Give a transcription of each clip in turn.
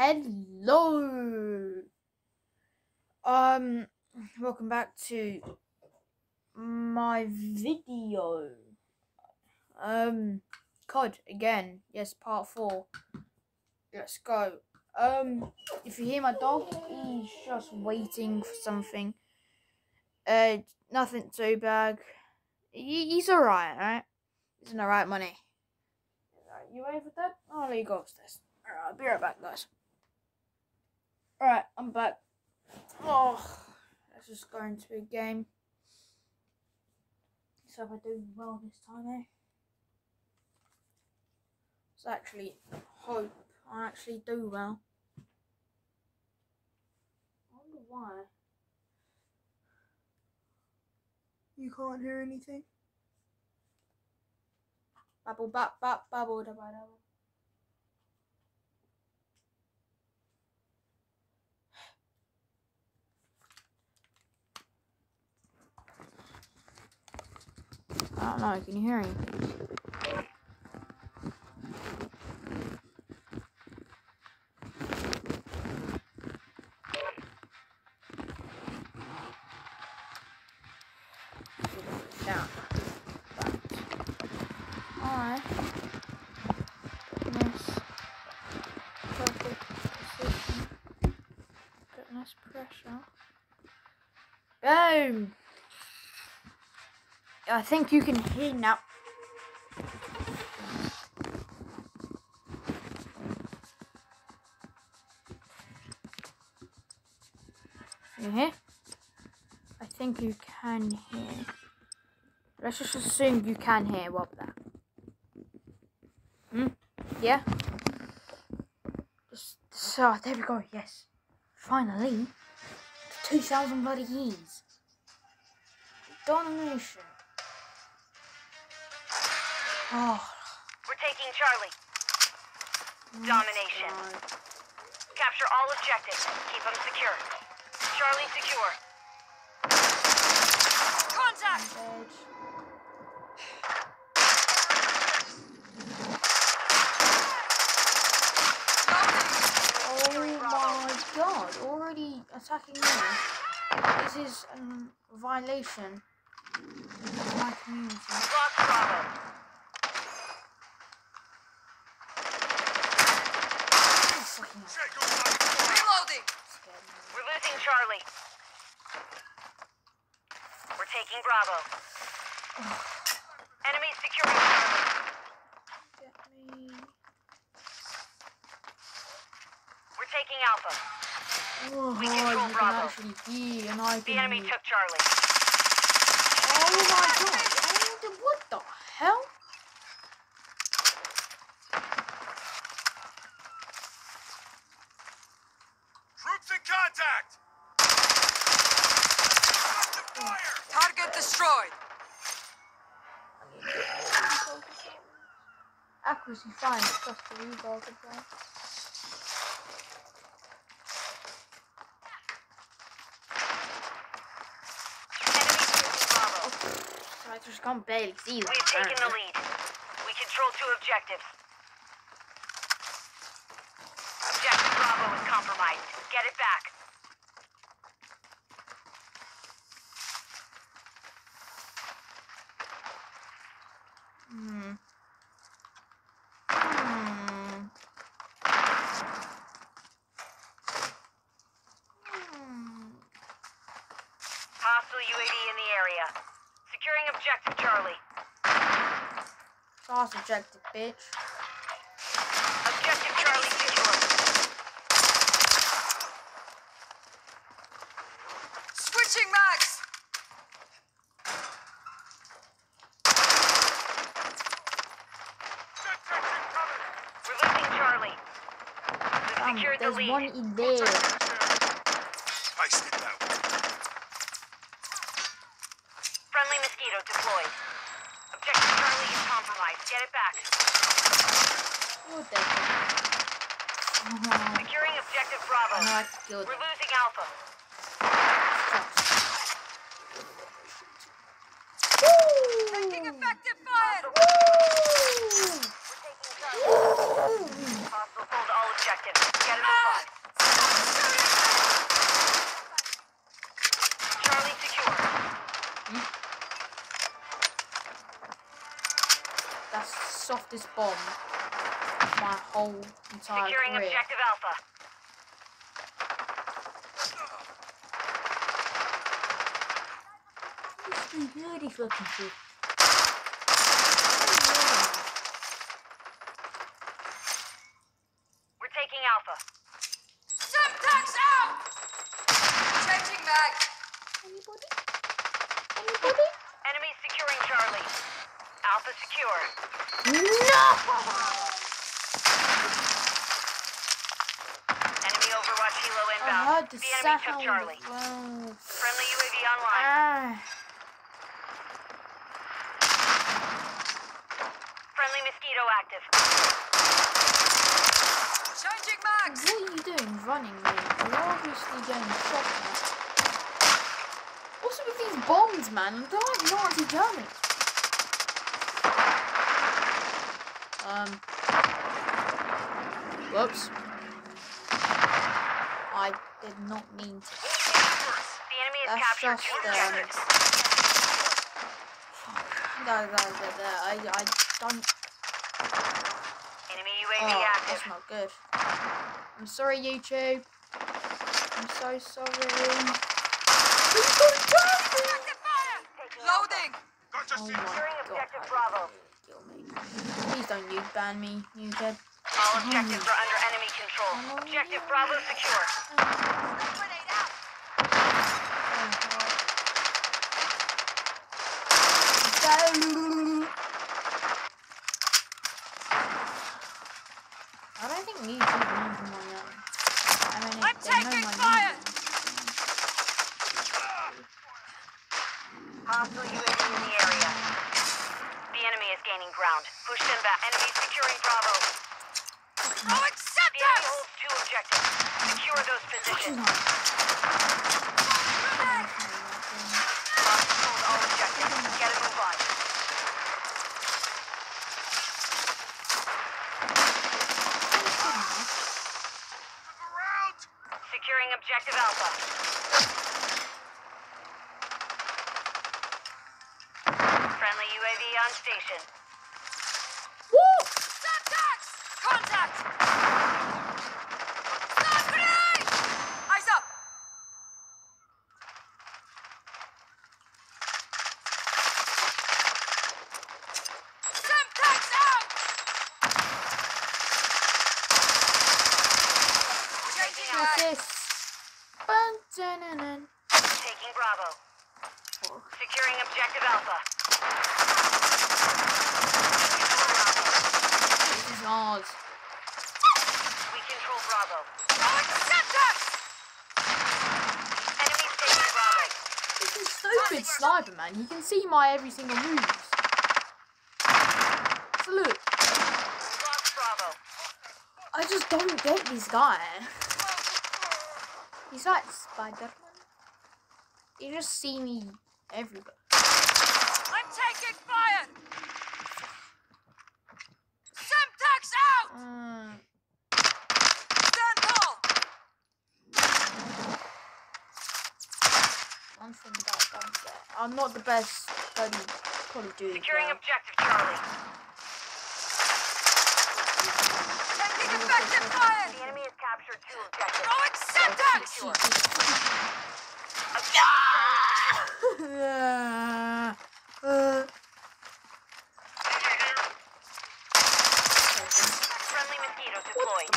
Hello. Um, welcome back to my video. Um, COD again. Yes, part four. Let's go. Um, if you hear my dog, he's just waiting for something. Uh, nothing too bad. He, he's alright, alright? He's in the right money. You ready for that? I'll let you go upstairs. Alright, I'll be right back, guys. Alright, I'm back. Oh, let's just go into a game. So if I do well this time, eh? So actually, hope I actually do well. I wonder why. You can't hear anything. Bubble, bap, bap, bubble, da, ba, don't know. Can you hear anything? Down. Alright. Nice. Perfect position. Nice pressure. Boom! I think you can hear now. You hear? I think you can hear. Let's just assume you can hear what that. Hmm? Yeah? Just, so, there we go, yes. Finally. 2,000 bloody years. Domination. Oh. We're taking Charlie. Domination. Capture all objectives. Keep them secure. Charlie secure. Contact! Oh my god, already attacking me. This is a violation of my community. Lost Bravo. Oh, fucking hell, Reloading! We're losing Charlie. We're taking Bravo. Enemy securing Charlie. Get me. We're taking Alpha. Oh, We you control can Bravo. actually hear and The enemy took Charlie. Oh my god, oh, the- what the hell? Troops in contact! Active fire! Target destroyed. Accuracy fine, it's just the rebuild control. Enemy taking Bravo. So I just can't barely see them. We've taken the lead. We control two objectives. Objective Bravo is compromised. Get it back. Hmm. Hmm. Hmm. Hostile UAV in the area. Securing objective Charlie. Fast objective, bitch. Objective Charlie secure. Switching mags. We're losing Charlie. We've Um, secured the there's lead. one in there. Iced it out. Friendly mosquito deployed. Objective Charlie is compromised. Get it back. What the heck? Oh, Securing objective Bravo. I killed We're losing Alpha. Woo! Taking effective fire. Woo! We're taking Charlie. Hostile hold all objective. Get a ah! move on. Charlie secure. Hmm? That's softest bomb my whole entire Securing career. objective Alpha. Bloody fucking shit. We're taking Alpha. Semtex out! Changing mag. Anybody? Anybody? Enemy securing Charlie. Alpha secure. No! Enemy Overwatch Helo I inbound. heard the, the enemy took Charlie. Wow. Friendly UAV online. Ah. Friendly mosquito active. Changing mags. What are you doing running, mate? You're obviously getting shot at. Also with these bombs, man, I don't like Nazi Germany. Um. Whoops. I did not mean to. The enemy has That's captured just, two objectives. No, no, no, no, I, I don't. Enemy UAV Oh, active. that's not good. I'm sorry, YouTube. I'm so sorry. Loading. Gotcha, Oh my god. Bravo. Kill me. Please don't you ban me, you kid. All objectives are under enemy control. Objective. Bravo secure. I don't think me should run from my own. I mean, I'm if they know taking fire! Hostile UAV in the area. The enemy is gaining ground. Push them back. Enemy securing Bravo. The enemy Semtex. holds two objectives. Secure those positions. hell. Hostile hold all objectives. Get a move on. Move around. Securing objective Alpha. Friendly UAV on station. Woo! Semtex. Contact. Stop grenade. Eyes up. Semtex out. Changing mag. Assist. Bun-dun-dun-dun. Taking Bravo. Oh. Securing objective Alpha. This is ours. We control Bravo. Throwing Semtex. Enemies taking Bravo. This is stupid sniper, man. You can see my every single move. So look, Bravo. I just don't get this guy. He's like Spider-Man. You just see me everywhere. I'm taking fire. Semtex out. Mm, Stand tall. one thing about guns there. I'm not the best gun Call of Duty Securing player. objective Charlie. Taking effective fire. The enemy has captured two objectives. Throwing Semtex. Uh, uh, Friendly mosquito deployed.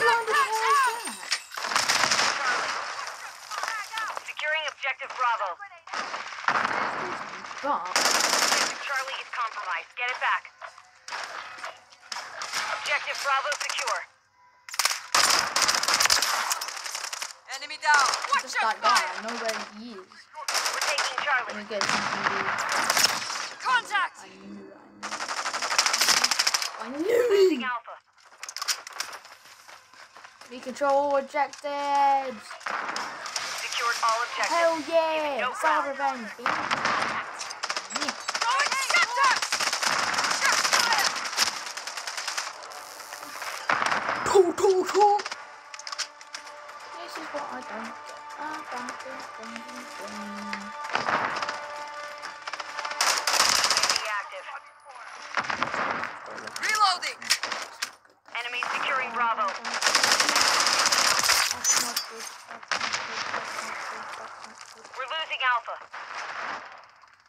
bloody hell is that? Charlie. Securing objective Bravo. Charlie is compromised. Get it back. Objective Bravo secure. Down. Watch just your that guy, fire. I know where he is. We're taking Let Charlie. me get something Contact. I knew. I knew. I Losing knew it. Alpha. We control all objectives. Secured all objectives. Hell yeah! no our revenge, baby. Yeah. Throwing Alpha.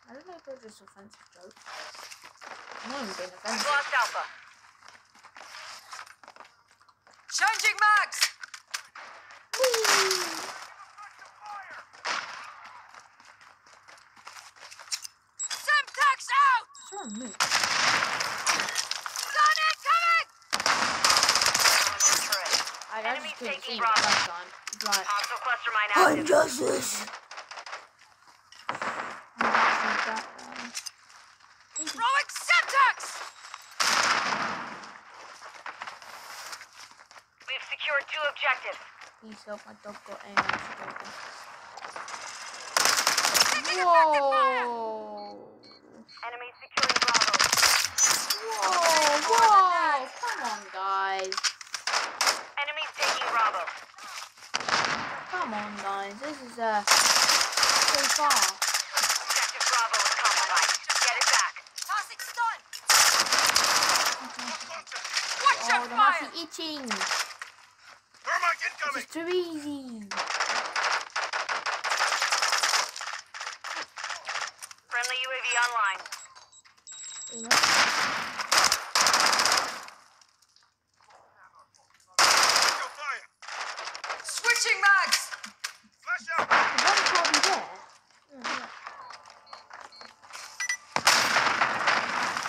I don't know if they're just offensive jokes. I'm not even being We've offensive. lost Alpha. Changing mags! Semtex out! What's wrong with me? Gun incoming! Terminal turret. I, just couldn't see that time. It's Hostile cluster mine I'm active. justice. I'm just like that, um, Throwing! We've secured two objectives. Please help my dog got aim. on his Taking shoulder. effective fire! Whoa! Enemy securing Bravo. Whoa! Whoa! Come on, guys. Enemies taking Bravo. Come on, guys. This is uh so far. Objective Bravo is compromised. Get it back. Tossing stun! Watch Oh, the fire! mouse is itching. Thermite This incoming! is too easy. Friendly UAV online. You know? Your fire! Switching mags! Flash out! The one probably there. Oh, yeah.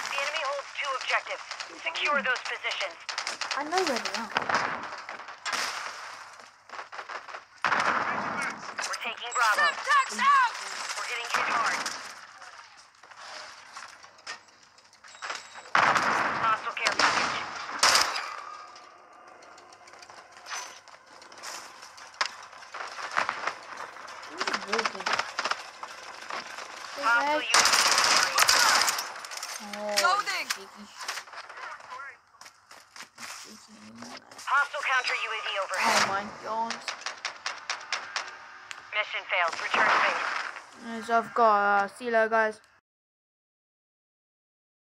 The enemy holds two objectives. Secure those positions. I know where they are. We're taking Bravo. Semtex out! We're getting hit hard. Hostile care package. Who's walking? Big Hostile egg. UAV Oh, Loading. Hostile counter UAV Oh overhead. my god. Mission failed. Return to base. So I've got, uh, see you later guys.